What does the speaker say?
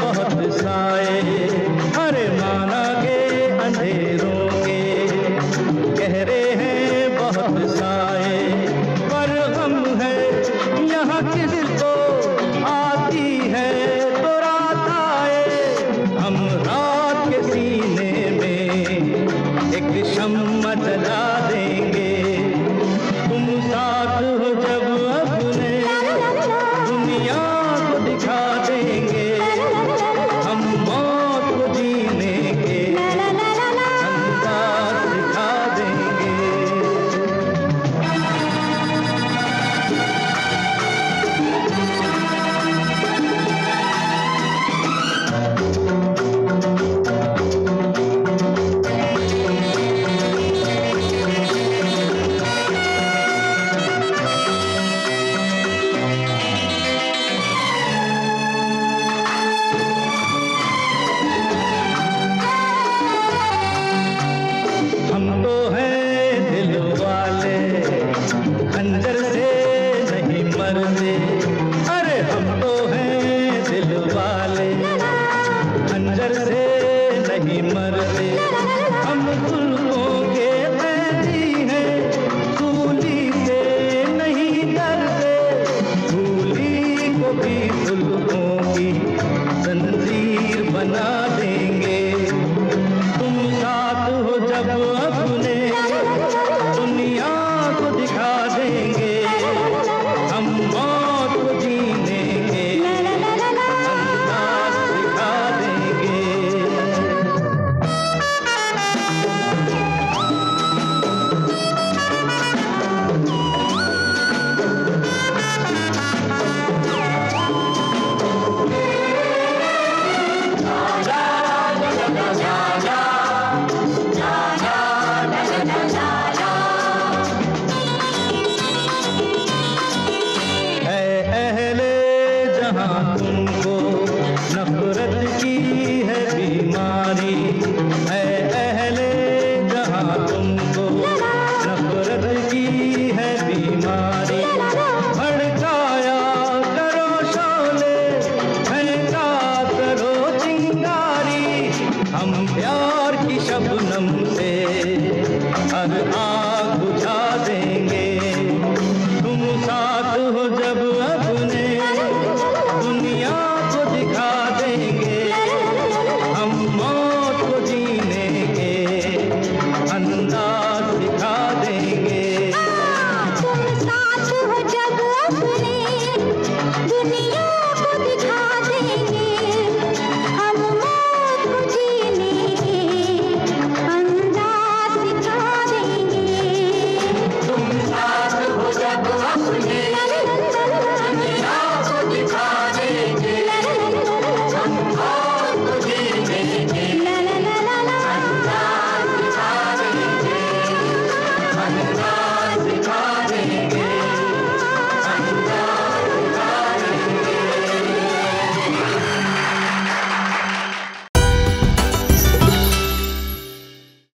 बहुत साए। चले तुमको नफरत की है बीमारी। भड़काया करो शोले, भड़का करो चिंगारी। हम प्यार की शबनम से हर आ